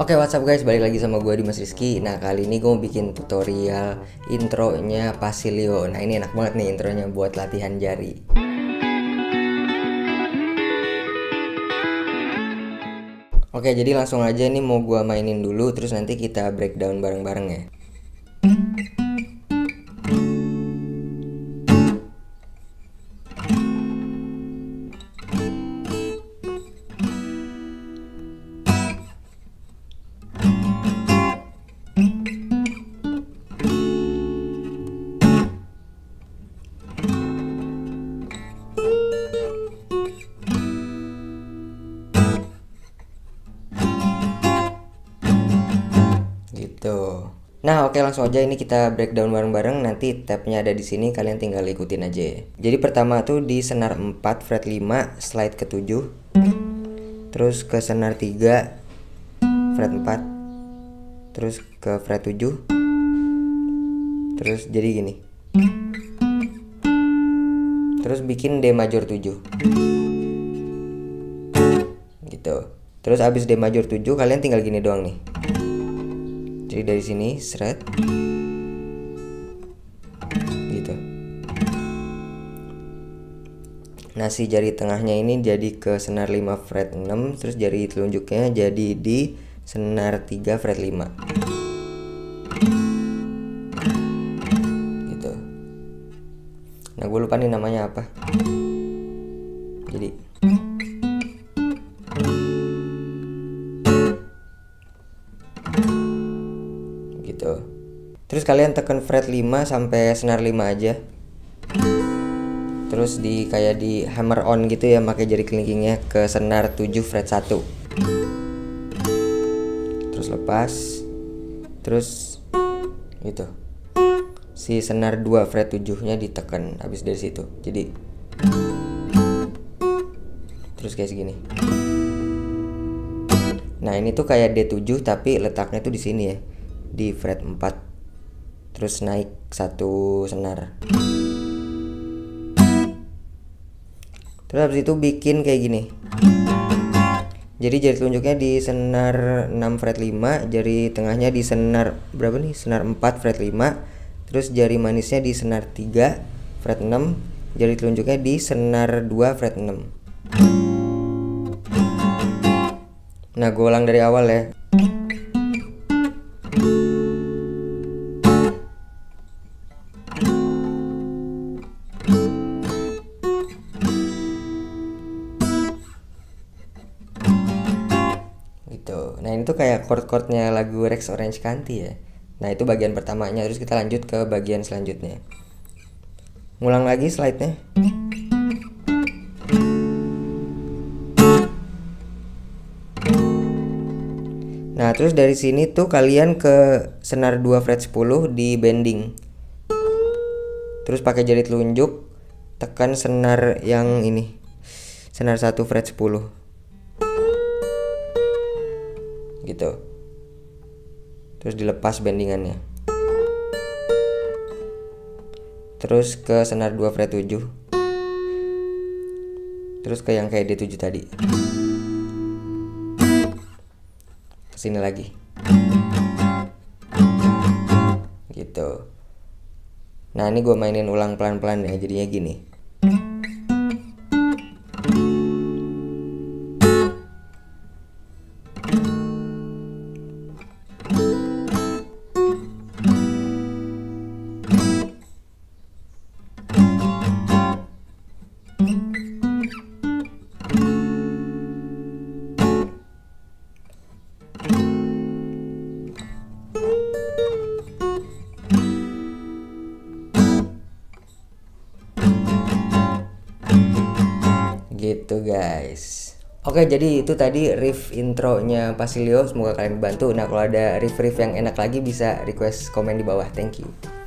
Oke what's up guys, balik lagi sama gue Dimas Rizky. Nah kali ini gue mau bikin tutorial intronya Pasilio Nah ini enak banget nih intronya buat latihan jari. Oke jadi langsung aja nih mau gue mainin dulu Terus nanti kita breakdown bareng-bareng ya Nah, oke langsung aja ini kita breakdown bareng-bareng. Nanti tabnya ada di sini, kalian tinggal ikutin aja ya. Jadi pertama tuh di senar 4 fret 5 slide ke 7. Terus ke senar 3 fret 4. Terus ke fret 7. Terus jadi gini. Terus bikin D major 7. Gitu. Terus abis D major 7 kalian tinggal gini doang nih jadi dari sini seret. Gitu. Nah si jari tengahnya ini jadi ke senar 5 fret 6 terus jari telunjuknya jadi di senar 3 fret 5 gitu. Nah gue lupa nih namanya apa gitu. Terus kalian tekan fret 5 sampai senar 5 aja. Terus di kayak di hammer on gitu ya pakai jari kelingkingnya ke senar 7 fret 1 terus lepas. Terus gitu. Si senar 2 fret 7 nya ditekan habis dari situ. Jadi terus kayak segini. Nah ini tuh kayak D7 tapi letaknya tuh di sini ya di fret 4 terus naik satu senar. Terus habis itu bikin kayak gini. Jadi jari telunjuknya di senar 6 fret 5 jari tengahnya di senar berapa nih? Senar 4 fret 5 terus jari manisnya di senar 3 fret 6 jari telunjuknya di senar 2 fret 6 nah gue ulang dari awal ya tuh kayak chord-chordnya lagu Rex Orange County ya nah itu bagian pertamanya terus kita lanjut ke bagian selanjutnya ngulang lagi slide-nya Nah, terus dari sini tuh kalian ke senar 2 fret 10 di bending. Terus pakai jari telunjuk tekan senar yang ini. Senar 1 fret 10. Gitu. Terus dilepas bendingannya. Terus ke senar 2 fret 7. Terus ke yang kayak D7 tadi sini lagi gitu nah ini gue mainin ulang pelan-pelan ya jadinya gini gitu guys. Oke jadi itu tadi riff intronya Pasilio semoga kalian bantu. Nah kalau ada riff-riff yang enak lagi bisa request komen di bawah. Thank you